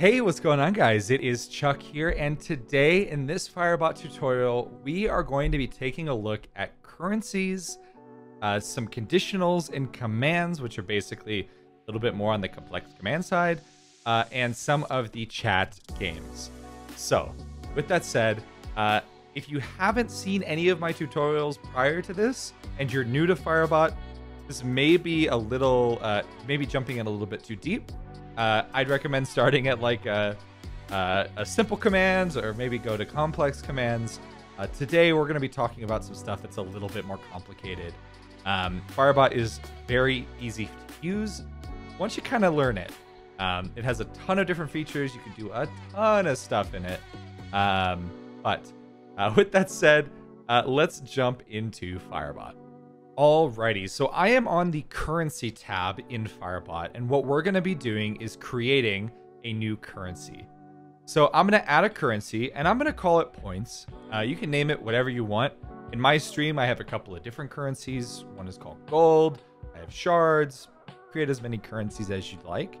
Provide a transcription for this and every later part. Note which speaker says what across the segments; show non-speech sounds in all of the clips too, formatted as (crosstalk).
Speaker 1: Hey, what's going on guys? It is Chuck here and today in this Firebot tutorial, we are going to be taking a look at currencies, uh, some conditionals and commands, which are basically a little bit more on the complex command side, uh, and some of the chat games. So, with that said, uh, if you haven't seen any of my tutorials prior to this, and you're new to Firebot, this may be a little, uh, maybe jumping in a little bit too deep. Uh, I'd recommend starting at like a, uh, a simple commands or maybe go to complex commands. Uh, today we're going to be talking about some stuff that's a little bit more complicated. Um, Firebot is very easy to use once you kind of learn it. Um, it has a ton of different features. You can do a ton of stuff in it. Um, but uh, (laughs) with that said, uh, let's jump into Firebot. Alrighty, so I am on the currency tab in Firebot, and what we're to be doing is creating a new currency. So I'm to add a currency, and I'm to call it points. Uh, you can name it whatever you want. In my stream, I have a couple of different currencies. One is called gold. I have shards. Create as many currencies as you'd like.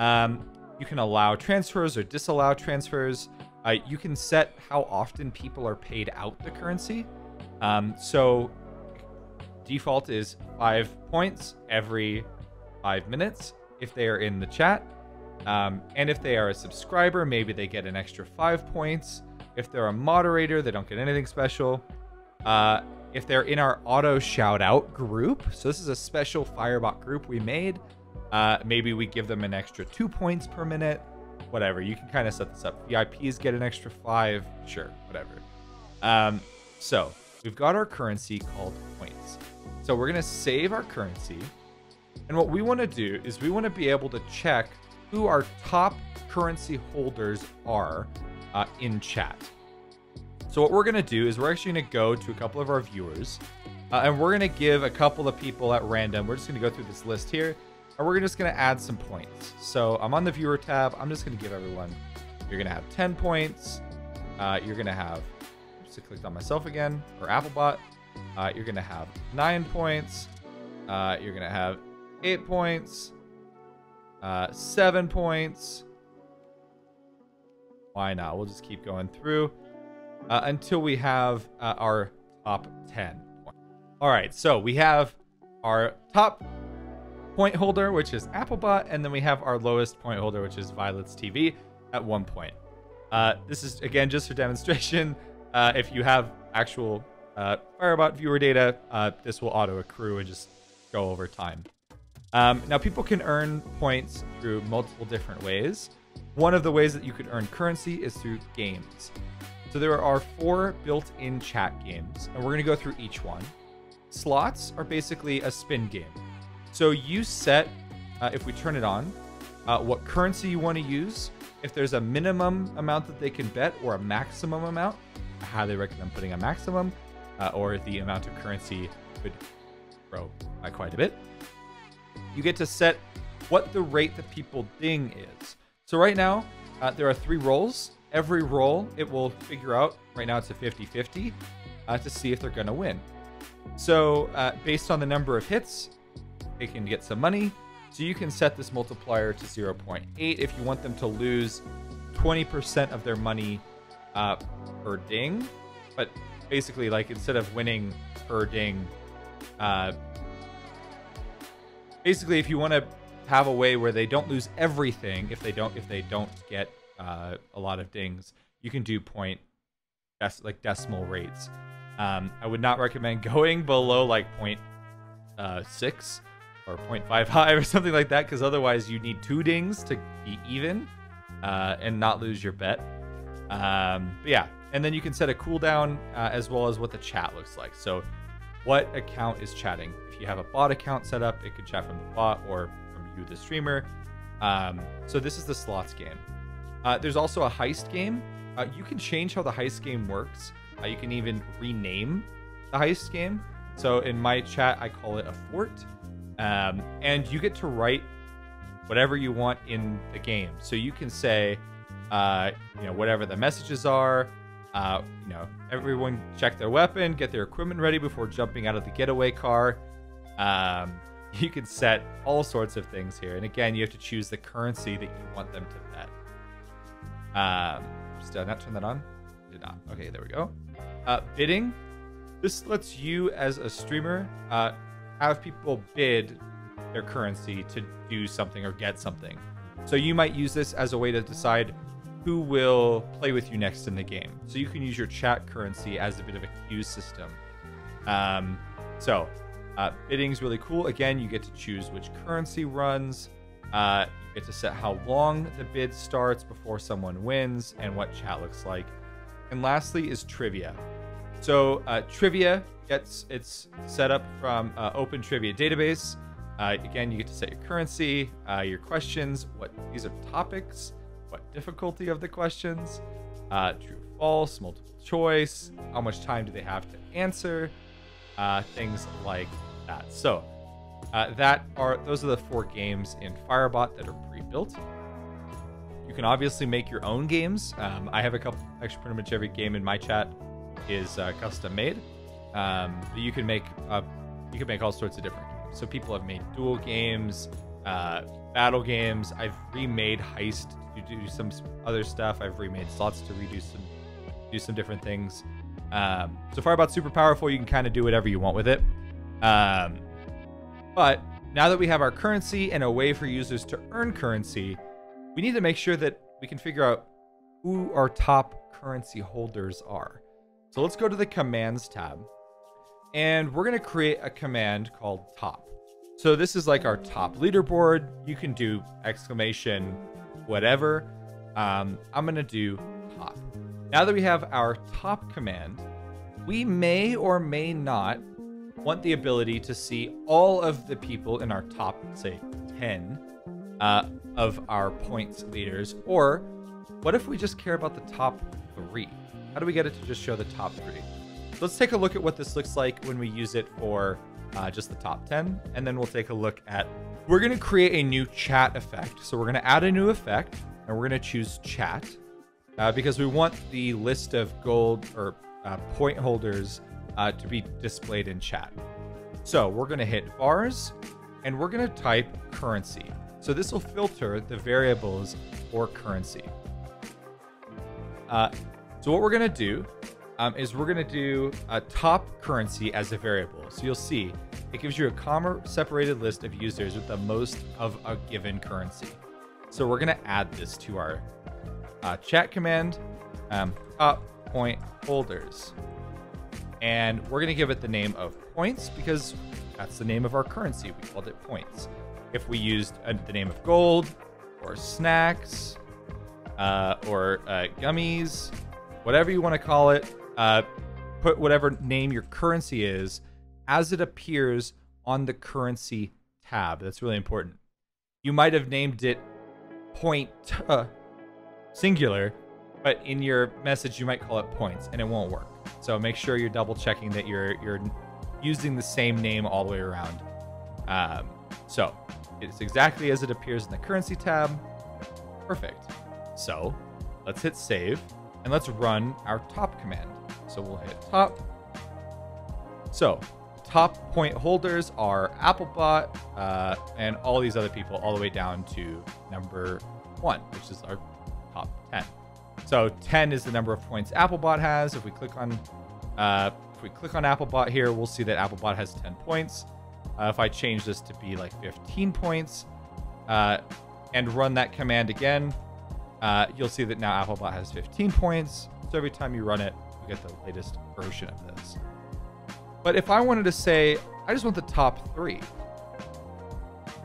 Speaker 1: Um, you can allow transfers or disallow transfers. Uh, you can set how often people are paid out the currency. Um, so default is five points every five minutes if they are in the chat. Um, and if they are a subscriber, maybe they get an extra five points. If they're a moderator, they don't get anything special. Uh, if they're in our auto shout out group, so this is a special Firebot group we made, uh, maybe we give them an extra two points per minute. Whatever, you can kind of set this up. VIPs get an extra five, sure, whatever. Um, so we've got our currency called points. So we're to save our currency. And what we want to do is we want to be able to check who our top currency holders are uh, in chat. So what we're to do is we're actually to go to a couple of our viewers. Uh, and we're to give a couple of people at random. We're just to go through this list here. And we're just to add some points. So I'm on the viewer tab. I'm just to give everyone, you're to have 10 points. Uh, you're to have, just clicked on myself again, or Applebot. Uh, you're going to have nine points. Uh, you're going to have eight points. Uh, seven points. Why not? We'll just keep going through uh, until we have uh, our top 10. All right, so we have our top point holder, which is Applebot, and then we have our lowest point holder, which is Violet's TV at one point. Uh, this is, again, just for demonstration. Uh, if you have actual uh, Firebot viewer data, uh, this will auto accrue and just go over time. Um, now, people can earn points through multiple different ways. One of the ways that you could earn currency is through games. So there are four built-in chat games, and we're going to go through each one. Slots are basically a spin game. So you set, uh, if we turn it on, uh, what currency you want to use. If there's a minimum amount that they can bet or a maximum amount, I highly recommend putting a maximum uh, or the amount of currency could grow by quite a bit. You get to set what the rate that people ding is. So right now, uh, there are three rolls. Every roll, it will figure out, right now it's a 50-50, uh, to see if they're going to win. So uh, based on the number of hits, they can get some money. So you can set this multiplier to 0.8 if you want them to lose 20% of their money uh, per ding. But basically like instead of winning per ding, uh, basically if you want to have a way where they don't lose everything if they don't if they don't get uh, a lot of dings, you can do point dec- like decimal rates. Um, I would not recommend (laughs) going below like point uh, six or 0.55 or something like that because otherwise you need two dings to be even uh, and not lose your bet. Um, but yeah, and then you can set a cooldown uh, as well as what the chat looks like. So what account is chatting? If you have a bot account set up, it could chat from the bot or from you, the streamer. Um, so this is the slots game. Uh, there's also a heist game. Uh, you can change how the heist game works. Uh, you can even rename the heist game. So in my chat, I call it a fort. Um, and you get to write whatever you want in the game. So you can say, uh, you know, whatever the messages are, uh, you know, everyone check their weapon, get their equipment ready before jumping out of the getaway car. Um, (laughs) you can set all sorts of things here. And again, you have to choose the currency that you want them to bet. Um, just I not turn that on? Did not. Okay, there we go. Uh, bidding. This lets you as a streamer uh, have people bid their currency to do something or get something. So you might use this as a way to decide who will play with you next in the game. So you can use your chat currency as a bit of a queue system. Um, so uh, bidding is really cool. Again, you get to choose which currency runs. Uh, you get to set how long the bid starts before someone wins and what chat looks like. And lastly is trivia. So uh, trivia gets its set up from uh, Open Trivia Database. Uh, again, you get to set your currency, uh, your questions, what these are topics, what difficulty of the questions, uh, true, false, multiple choice, how much time do they have to answer, uh, things like that. So uh, that are those are the four games in Firebot that are pre-built. You can obviously make your own games. Um, I have a couple. Actually, pretty much every game in my chat is uh, custom made. Um, you can make uh, you can make all sorts of different games. So people have made duel games, uh, battle games. I've remade heist to do some other stuff. I've remade slots to redo some do some different things. Um, so about super powerful. You can kind of do whatever you want with it. Um, but now that we have our currency and a way for users to earn currency, we need to make sure that we can figure out who our top currency holders are. So let's go to the commands tab and we're going to create a command called top. So this is like our top leaderboard. You can do exclamation, whatever. Um, I'm to do top. Now that we have our top command, we may or may not want the ability to see all of the people in our top, say, 10 uh, of our points leaders. Or what if we just care about the top three? How do we get it to just show the top three? let's take a look at what this looks like when we use it for uh, just the top 10. And then we'll take a look at, we're going to create a new chat effect. So we're going to add a new effect and we're going to choose chat uh, because we want the list of gold or uh, point holders uh, to be displayed in chat. So we're going to hit vars and we're going to type currency. So this will filter the variables for currency. Uh, so what we're going to do um, is we're going to do a top currency as a variable. So you'll see it gives you a comma separated list of users with the most of a given currency. So we're going to add this to our uh, chat command, um, top point holders. And we're going to give it the name of points because that's the name of our currency. We called it points. If we used uh, the name of gold or snacks uh, or uh, gummies, whatever you want to call it, uh, put whatever name your currency is as it appears on the currency tab. That's really important. You might have named it point uh, singular, but in your message you might call it points, and it won't work. So make sure you're double checking that you're you're using the same name all the way around. Um, so it's exactly as it appears in the currency tab. Perfect. So let's hit save and let's run our top command. So we'll hit top. So top point holders are Applebot uh, and all these other people all the way down to number one, which is our top 10. So 10 is the number of points Applebot has. If we click on uh, if we click on Applebot here, we'll see that Applebot has 10 points. Uh, if I change this to be like 15 points uh, and run that command again, uh, you'll see that now Applebot has 15 points. So every time you run it, get the latest version of this. But if I wanted to say, I just want the top three,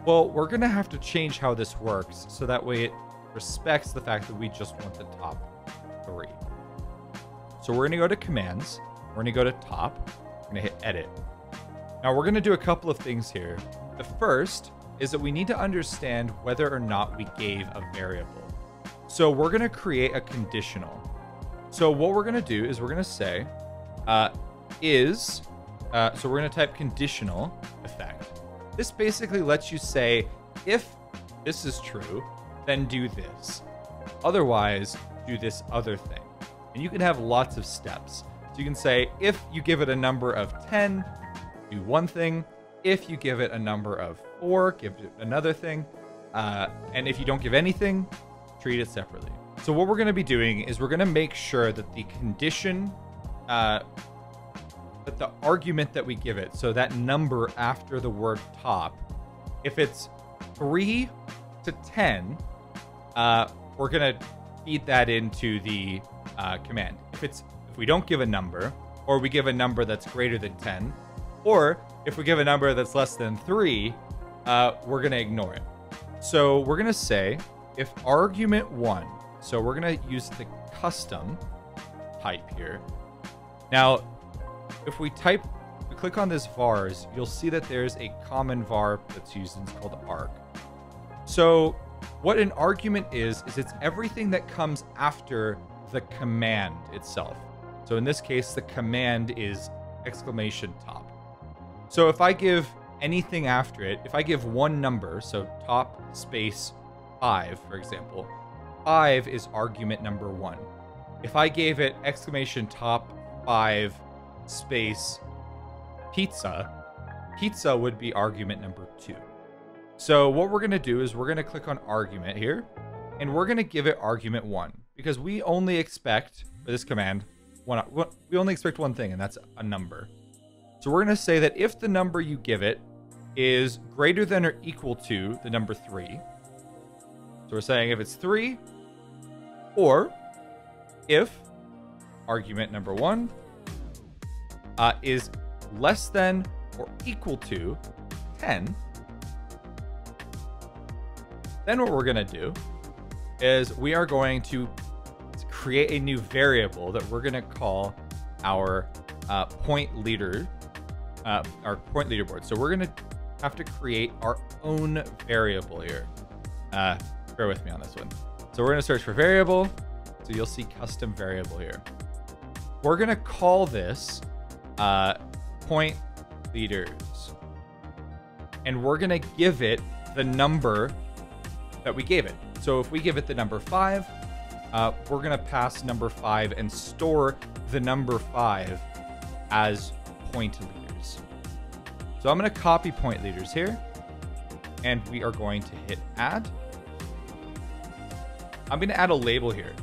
Speaker 1: well, we're going to have to change how this works so that way it respects the fact that we just want the top three. So we're going to go to commands. We're going to go to top. We're going to hit edit. Now we're going to do a couple of things here. The first is that we need to understand whether or not we gave a variable. So we're going to create a conditional. So what we're going to do is we're going to say uh, is, uh, so we're to type conditional effect. This basically lets you say, if this is true, then do this. Otherwise, do this other thing. And you can have lots of steps. So you can say, if you give it a number of 10, do one thing. If you give it a number of four, give it another thing. Uh, and if you don't give anything, treat it separately. So what we're going to be doing is we're going to make sure that the condition, uh, that the argument that we give it, so that number after the word top, if it's 3 to 10, uh, we're going to feed that into the uh, command. If it's if we don't give a number, or we give a number that's greater than 10, or if we give a number that's less than 3, uh, we're going to ignore it. So we're going to say if argument 1, so we're to use the custom type here. Now, if we type, if we click on this vars, you'll see that there's a common var that's used and it's called arg. So what an argument is, is it's everything that comes after the command itself. So in this case, the command is exclamation top. So if I give anything after it, if I give one number, so top space five, for example, five is argument number one. If I gave it exclamation top five space pizza, pizza would be argument number two. So what we're going to do is we're going to click on argument here, and we're going to give it argument one because we only expect for this command one. We only expect one thing, and that's a number. So we're going to say that if the number you give it is greater than or equal to the number three, so we're saying if it's three, or if argument number one uh, is less than or equal to 10, then what we're going to do is we are going to create a new variable that we're going to call our uh, point leader, uh, our point leaderboard. So we're going to have to create our own variable here. Uh, bear with me on this one. So we're going to search for variable. So you'll see custom variable here. We're going to call this uh, point leaders. And we're going to give it the number that we gave it. So if we give it the number five, uh, we're gonna pass number five and store the number five as point leaders. So I'm gonna copy point leaders here and we are going to hit add. I'm gonna add a label here.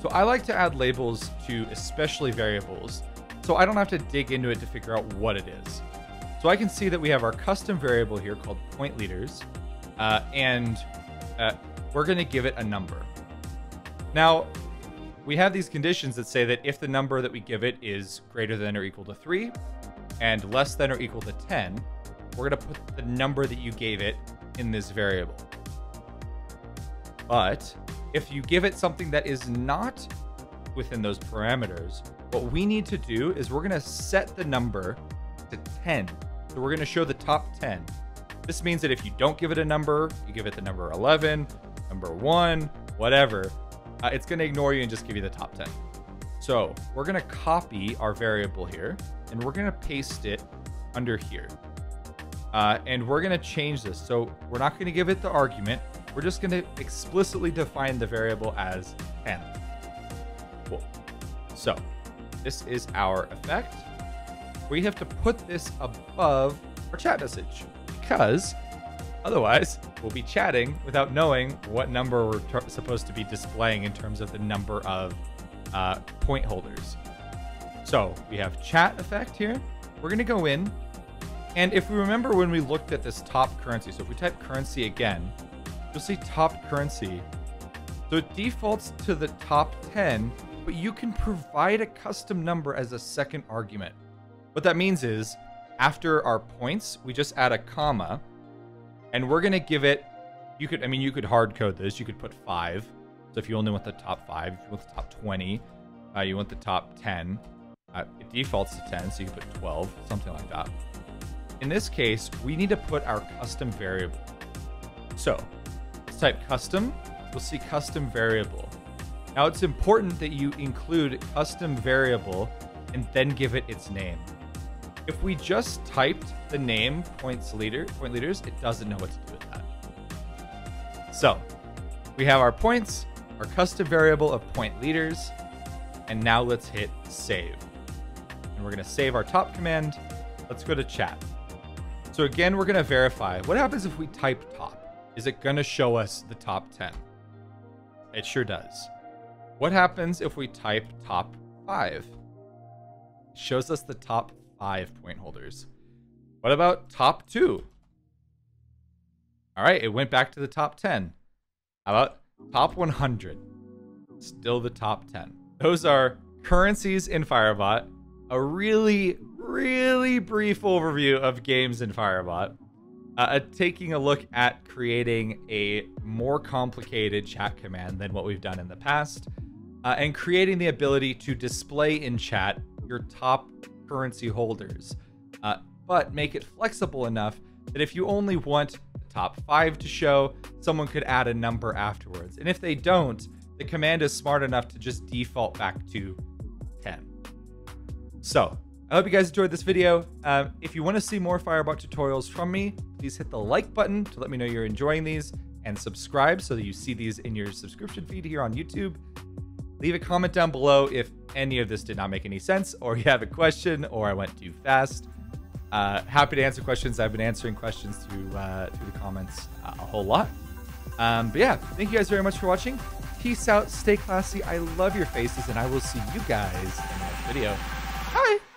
Speaker 1: So I like to add labels to especially variables so I don't have to dig into it to figure out what it is. So I can see that we have our custom variable here called point leaders uh, and uh, we're going to give it a number. Now, we have these conditions that say that if the number that we give it is greater than or equal to 3 and less than or equal to 10, we're going to put the number that you gave it in this variable. But if you give it something that is not within those parameters, what we need to do is we're going to set the number to 10. So we're going to show the top 10. This means that if you don't give it a number, you give it the number 11, number 1, whatever, uh, it's going to ignore you and just give you the top 10. So we're going to copy our variable here and we're going to paste it under here. Uh, and we're going to change this. So we're not going to give it the argument. We're just going to explicitly define the variable as 10. Cool. So this is our effect. We have to put this above our chat message because otherwise we'll be chatting without knowing what number we're supposed to be displaying in terms of the number of uh, point holders. So we have chat effect here. We're going to go in. And if we remember when we looked at this top currency, so if we type currency again, you'll see top currency. So it defaults to the top 10, but you can provide a custom number as a second argument. What that means is after our points, we just add a comma and we're going to give it, you could, I mean, you could hard code this. You could put five. So if you only want the top five, you want the top 20, uh, you want the top 10, uh, it defaults to 10, so you can put 12, something like that. In this case, we need to put our custom variable. So type custom. We'll see custom variable. Now it's important that you include custom variable and then give it its name. If we just typed the name points leader, point leaders, it doesn't know what to do with that. So we have our points, our custom variable of point leaders, and now let's hit save. And we're gonna save our top command. Let's go to chat. So again, we're gonna verify. What happens if we type? Is it gonna show us the top 10? It sure does. What happens if we type top five? It shows us the top five point holders. What about top two? All right, it went back to the top 10. How about top 100? Still the top 10. Those are currencies in Firebot, a really, really brief overview of games in Firebot, uh, taking a look at creating a more complicated chat command than what we've done in the past, uh, and creating the ability to display in chat your top currency holders, uh, but make it flexible enough that if you only want the top five to show, someone could add a number afterwards. And if they don't, the command is smart enough to just default back to 10. So I hope you guys enjoyed this video. Um, if you want to see more Firebot tutorials from me, please hit the like button to let me know you're enjoying these and subscribe so that you see these in your subscription feed here on YouTube. Leave a comment down below if any of this did not make any sense or you have a question or I went too fast. Uh, happy to answer questions. I've been answering questions through, uh, through the comments a whole lot. Um, but yeah, thank you guys very much for watching. Peace out, stay classy. I love your faces, and I will see you guys in the next video. Bye.